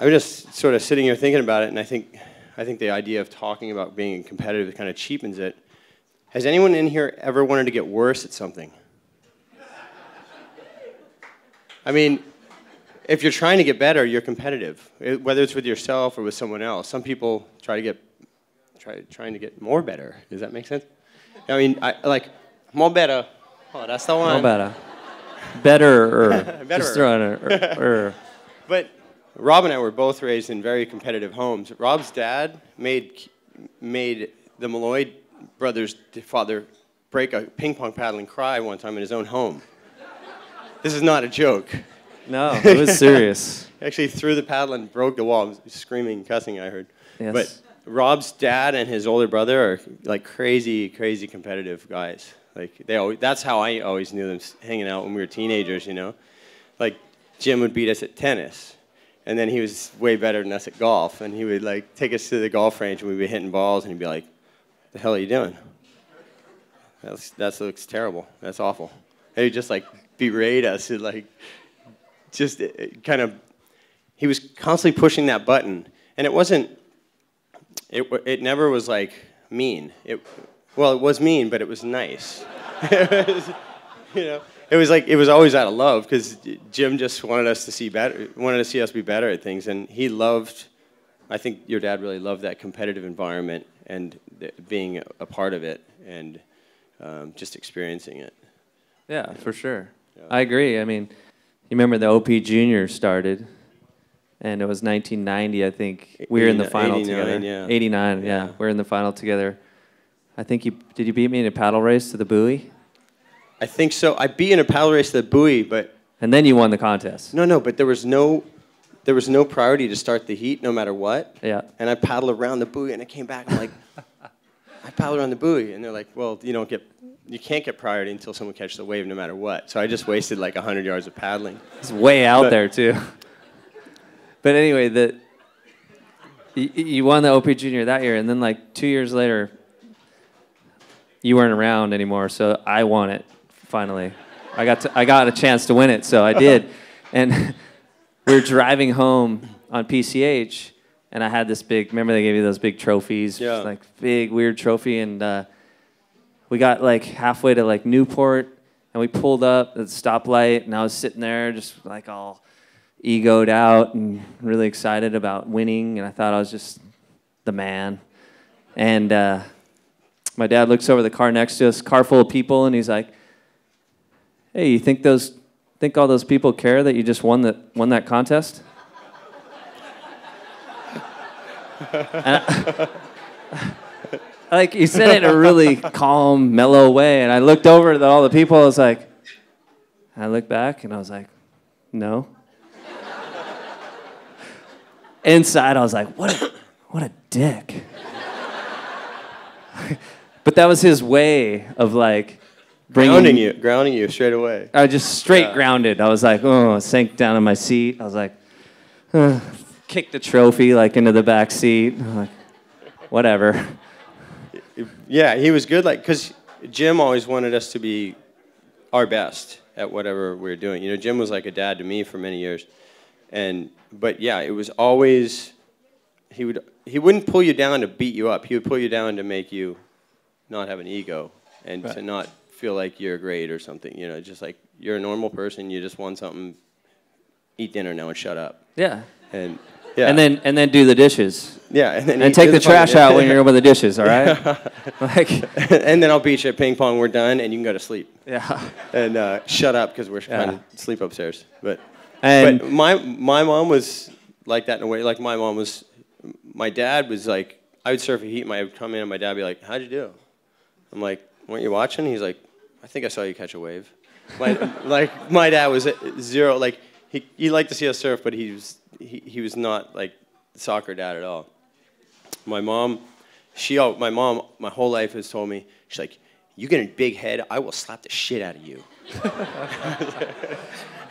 I was just sort of sitting here thinking about it, and I think, I think the idea of talking about being competitive kind of cheapens it. Has anyone in here ever wanted to get worse at something? I mean, if you're trying to get better, you're competitive, it- whether it's with yourself or with someone else. Some people try to get, try trying to get more better. Does that make sense? I mean, I like more better. Oh, that's the one. A better or Better. just throwing a or, or But Rob and I were both raised in very competitive homes. Rob's dad made made the Malloy brothers' father break a ping pong paddle and cry one time in his own home. This is not a joke. no, it was serious. He Actually, threw the paddle and broke the wall, screaming, and cussing. I heard. Yes. But Rob's dad and his older brother are like crazy, crazy competitive guys. Like they always, that's how I always knew them hanging out when we were teenagers. You know, like Jim would beat us at tennis, and then he was way better than us at golf. And he would like take us to the golf range, and we'd be hitting balls, and he'd be like, "The hell are you doing? That's, that looks terrible. That's awful." And he'd just like berate us and like just uh, kind of he was constantly pushing that button, and it wasn't. It it never was like mean. It well, it was mean, but it was nice. It was, you know, it was like it was always out of love because Jim just wanted us to see better, wanted to see us be better at things, and he loved. I think your dad really loved that competitive environment and th- being a, part of it and um, just experiencing it. Yeah, for sure. I agree. I mean, you remember the OP Junior started, and it was 1990. I think we were in the final 89, together. yeah. 89. Yeah. Yeah. we are in the final together. I think you did. You beat me in a paddle race to the buoy, I think so. I beat in a paddle race to the buoy, but and then you won the contest. No, no, but there was no, there was no priority to start the heat, no matter what. Yeah. And I paddled around the buoy, and I came back and like, I paddled around the buoy, and they're like, well, you don't get, you can't get priority until someone catches the wave, no matter what. So I just wasted like hundred yards of paddling. It's way out But- there too. But anyway, the you, you won the OP Junior that year, and then like two years later, you weren't around anymore, so I won it finally. I got to, I got a chance to win it, so I did. and we were driving home on PCH, and I had this big. Remember they gave you those big trophies, Yeah. like big weird trophy, and uh, we got like halfway to like Newport, and we pulled up at the stoplight, and I was sitting there just like all egoed out and really excited about winning, and I thought I was just the man. And uh, my dad looks over the car next to us, car full of people, and he's like, "Hey, you think those think all those people care that you just won that won that contest?" I- like he said it in a really calm, mellow way, and I looked over at all the people. I was like, I looked back, and I was like, "No." Inside, I was like, "What a what a dick." but that was his way of like bringing Grounding you, grounding you straight away. I was just straight Yeah. grounded. I was like, oh, I sank down in my seat. I was like, uh, kicked the trophy like into the back seat. Like, whatever. Yeah, he was good. Like, cause Jim always wanted us to be our best at whatever we were doing. You know, Jim was like a dad to me for many years, and but yeah, it was always he would he wouldn't pull you down to beat you up. He would pull you down to make you not have an ego and to not feel like you're great or something. You know, just like you're a normal person. You just want something. Eat dinner now and shut up. Yeah. And yeah, And then and then do the dishes. yeah, and then And take the trash out when you're done with the dishes, all right? like, and then I'll beat you at ping pong. We're done, and you can go to sleep. yeah. and uh, shut up because we're Yeah. trying to sleep upstairs. But And but my my mom was like that in a way. Like my mom was, my dad was like, I would surf a heat, and I would come in, and my dad would be like, "How'd you do?" I'm like, "Weren't you watching?" He's like, "I think I saw you catch a wave." My, like my dad was zero. Like he he liked to see us surf, but he was he, he was not like soccer dad at all. My mom, she al- my mom my whole life has told me she's like, "You get a big head, I will slap the shit out of you."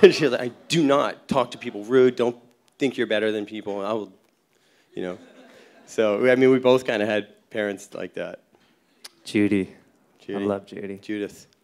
And She's like, I do not talk to people rude. Don't think you're better than people. I will, you know. So I mean, we both kind of had parents like that. Judy. Judy. I love Judy. Judith.